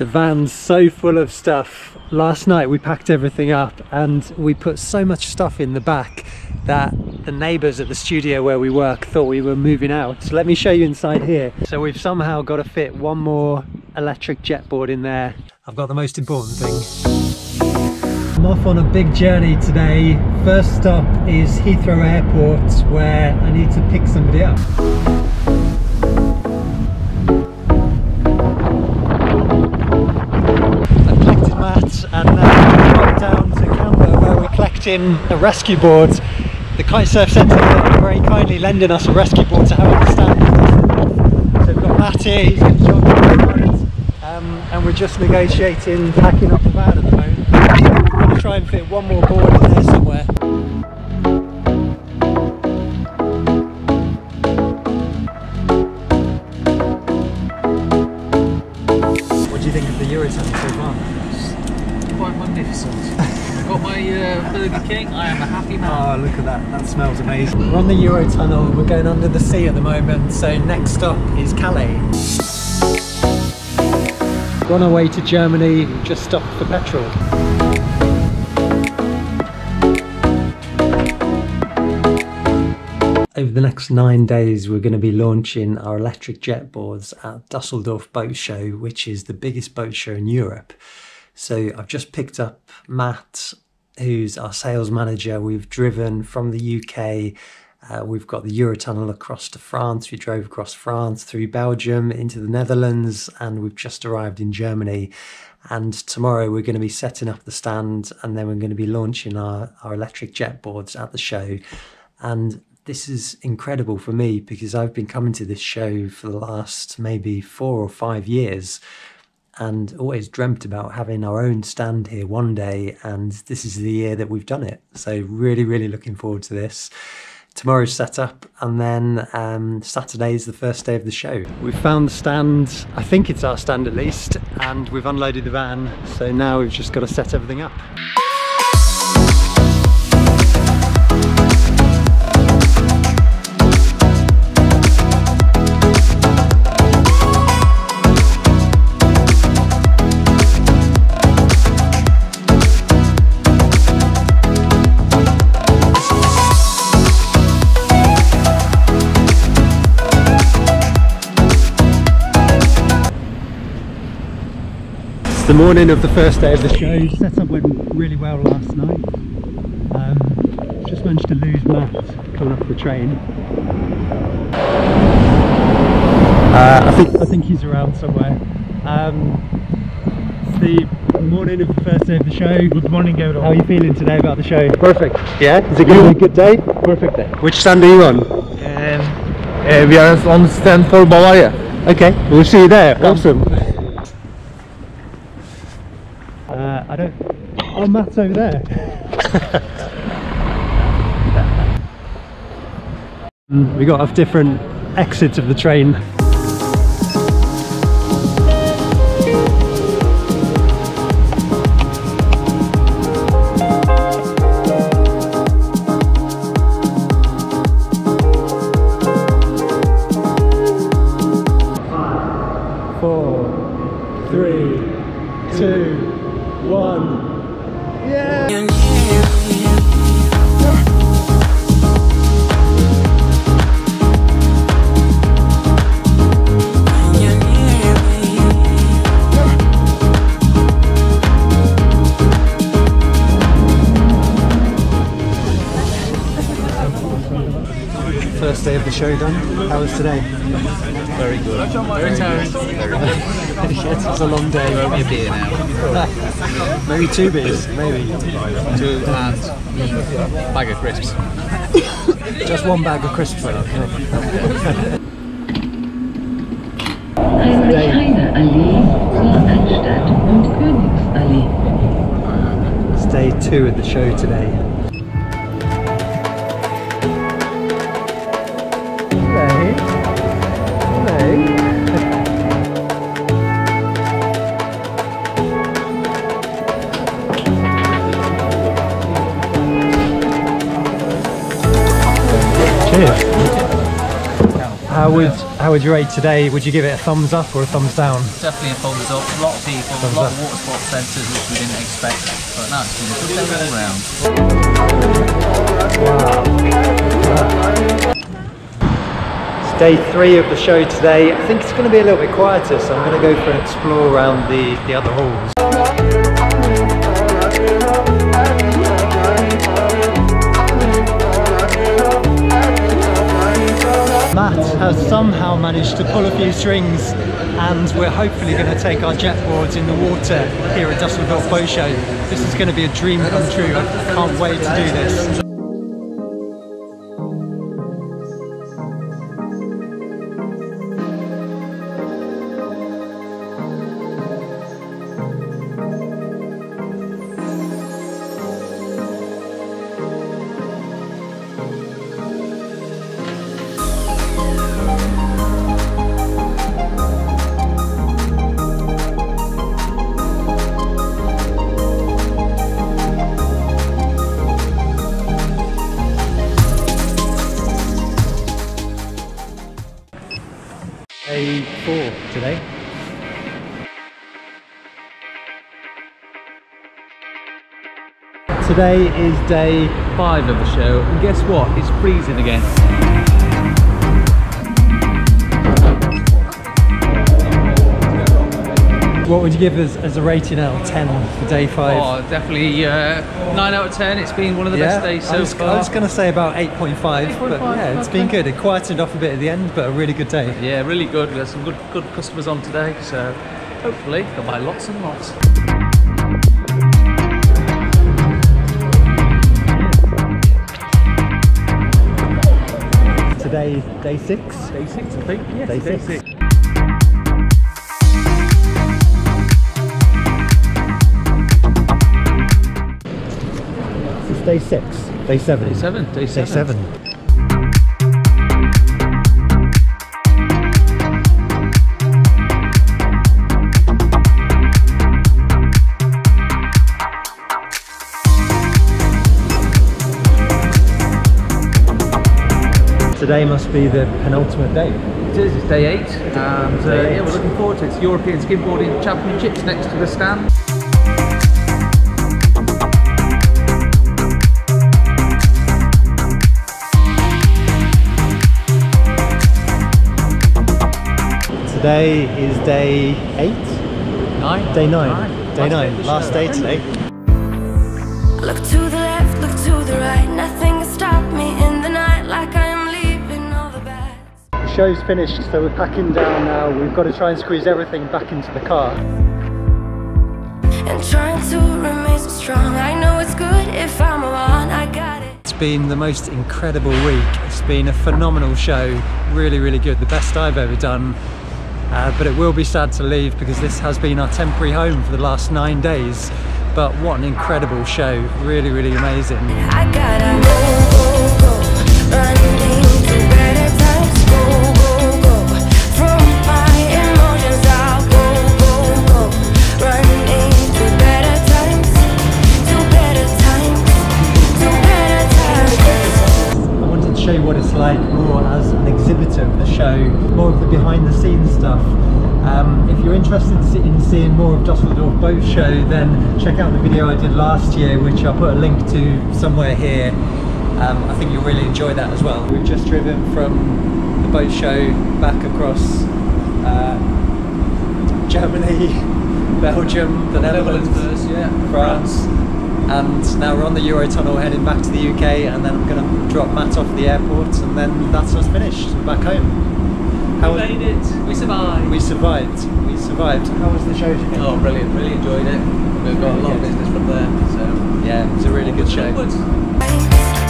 The van's so full of stuff. Last night we packed everything up and we put so much stuff in the back that the neighbours at the studio where we work thought we were moving out. So let me show you inside here. So we've somehow got to fit one more electric jet board in there. I've got the most important thing. I'm off on a big journey today. First stop is Heathrow Airport where I need to pick somebody up. Collecting the rescue boards. The Kitesurf Centre are very kindly lending us a rescue board to have the stand. So we've got Matt here, he's going to in a moment. Um, and we're just negotiating packing up the van at the moment. We're going to try and fit one more board in there somewhere. Burger King. I am a happy man. Oh, look at that. That smells amazing. We're on the Eurotunnel. We're going under the sea at the moment. So next stop is Calais. We're on our way to Germany. Just stopped for petrol. Over the next nine days, we're going to be launching our electric jet boards at Dusseldorf Boat Show, which is the biggest boat show in Europe. So I've just picked up Matt, who's our sales manager. We've driven from the UK. Uh, we've got the Eurotunnel across to France. We drove across France through Belgium into the Netherlands, and we've just arrived in Germany. And tomorrow we're going to be setting up the stand, and then we're going to be launching our, our electric jet boards at the show. And this is incredible for me because I've been coming to this show for the last maybe four or five years and always dreamt about having our own stand here one day and this is the year that we've done it. So really really looking forward to this. Tomorrow's setup and then um, saturday is the first day of the show. We've found the stand. I think it's our stand at least and we've unloaded the van. So now we've just got to set everything up the morning of the first day of the show. Setup went really well last night. Um, just managed to lose Matt coming off the train. Uh, I think I think he's around somewhere. Um, it's the morning of the first day of the show. Good morning, everyone. How are you feeling today about the show? Perfect. Yeah, is it going to be a good day? Perfect day. Which stand are you on? And uh, we are on stand for Bavaria. Okay, we'll see you there. Awesome. Uh, I don't. Oh, Matt's over there. We got off different exits of the train. Show done. How was today? Very good. Very tired. yes, it was a long day. Maybe a beer now. Maybe two beers, maybe. Two and bag of crisps. Just one bag of crisps. Okay. Heinrich-Heine-Allee zur Altstadt und Königsallee. It's day two of the show today. How was How would you rate today? Would you give it a thumbs up or a thumbs down? Definitely a thumbs up. A lot of people, Thumbs a lot up. of water sports centres which we didn't expect. But no, it's been a good day all round. It's day three of the show today. I think it's going to be a little bit quieter, so I'm going to go for an explore around the, the other halls. Has somehow managed to pull a few strings and we're hopefully going to take our jet boards in the water here at Dusseldorf Boat Show. This is going to be a dream come true. I can't wait to do this. Today is day Five of the show, and guess what? It's freezing again. What would you give us as a rating out of 10 for day five? Oh, definitely uh, nine out of ten. It's been one of the best days so I was, far. I was going to say about 8.5, but yeah, it's okay. been good. It quietened off a bit at the end, but a really good day. Yeah, really good. We had some good good customers on today, so hopefully they'll buy lots and lots. Today, day six. Day six, I think. Yes, Day six. It's day six. Day seven. Day seven. Day Day seven. seven. Today must be the penultimate day. It is. It's day eight, and uh, Day yeah, we're looking forward to it. It's European Skimboarding Championships next to the stand. Today is day eight. Nine. Day nine. Nine. Day Last nine. of Last show. day today. Look to the left, look to the right. Nothing show's finished, so we're packing down now. We've got to try and squeeze everything back into the car. And trying to remain so strong. I know it's good if I'm wrong. I got it. It's been the most incredible week. It's been a phenomenal show. Really, really good. The best I've ever done. Uh, but it will be sad to leave because this has been our temporary home for the last nine days. But what an incredible show. Really, really amazing. More of the behind the scenes stuff. Um, if you're interested in seeing more of Dusseldorf Boat Show, then check out the video I did last year, which I'll put a link to somewhere here. Um, I think you'll really enjoy that as well. We've just driven from the boat show back across uh, Germany, Belgium, the Netherlands, first, yeah. France, and now we're on the Eurotunnel heading back to the UK, and then I'm going to drop Matt off at the airport, and then that's us finished. Back home. How We made it. We survived. we survived. We survived. How was the show? today? Oh, brilliant! Really enjoyed it. We've got a lot of business from there, so Yeah, it was a really good show. Onwards. times.